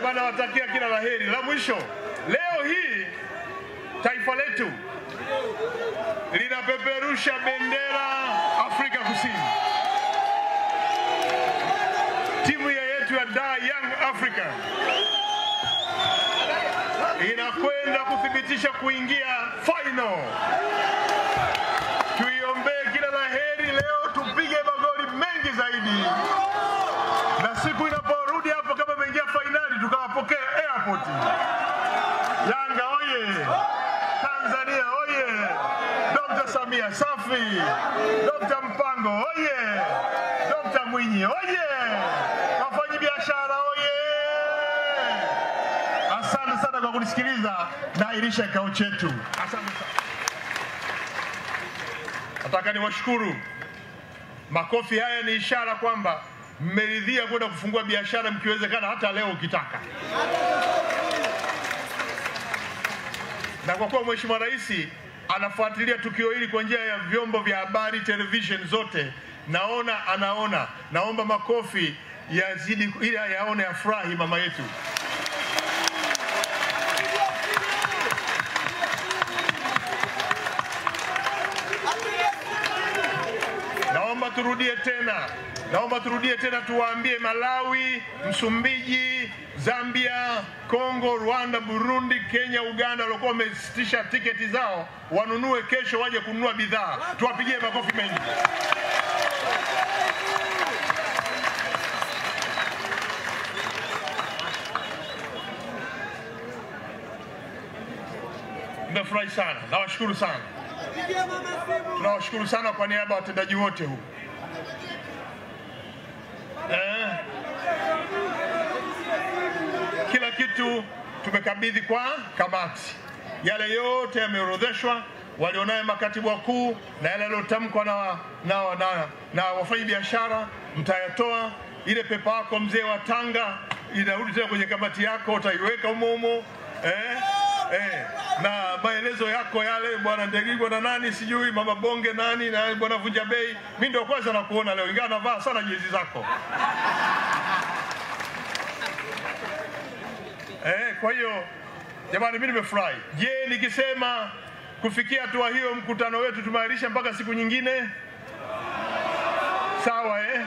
Jamani, nawatakia kila la heri. La mwisho, leo hii taifa letu linapeperusha bendera Afrika Kusini. Timu ya yetu ya Da Young Africa inakwenda kuthibitisha kuingia final. Tuiombee kila la heri leo, tupige magoli mengi zaidi, na siku inaporudi airport. Yanga oye! Tanzania oye! Dr. Samia safi! Dr. Mpango oye! Dr. Mwinyi oye! Wafanyabiashara oye! Asante sana kwa kunisikiliza. Nairisha kikao chetu. Asante sana. Nataka niwashukuru. Makofi haya ni ishara kwamba mmeridhia kwenda kufungua biashara, mkiwezekana hata leo ukitaka. Na kwa kuwa Mheshimiwa Rais anafuatilia tukio hili kwa njia ya vyombo vya habari, television zote, naona anaona, naomba makofi yazidi ili yaone afurahi mama yetu. Naomba turudie tena, naomba turudie tena, tuwaambie Malawi, Msumbiji, Zambia, Kongo, Rwanda, Burundi, Kenya, Uganda waliokuwa wamesitisha tiketi zao wanunue kesho, waje kununua bidhaa. Tuwapigie makofi mengi. Nimefurahi sana, nawashukuru sana. Tunawashukuru sana kwa niaba ya watendaji wote huu eh, kila kitu tumekabidhi kwa kamati. Yale yote yameorodheshwa, walionaye makatibu wakuu na yale yaliyotamkwa na, na, na, na wafanya biashara mtayatoa. Ile pepa yako mzee wa Tanga inarudi tena kwenye kamati yako, utaiweka humo eh, eh, na maelezo yako yale, bwana Ndegigwa na nani sijui mama Bonge nani na bwana Vunja Bei. Mimi ndio kwanza nakuona leo, ingawa navaa sana jezi zako eh, kwa hiyo jamani, mimi nimefurahi. Je, nikisema kufikia hatua hiyo mkutano wetu tumeahirisha mpaka siku nyingine, sawa eh?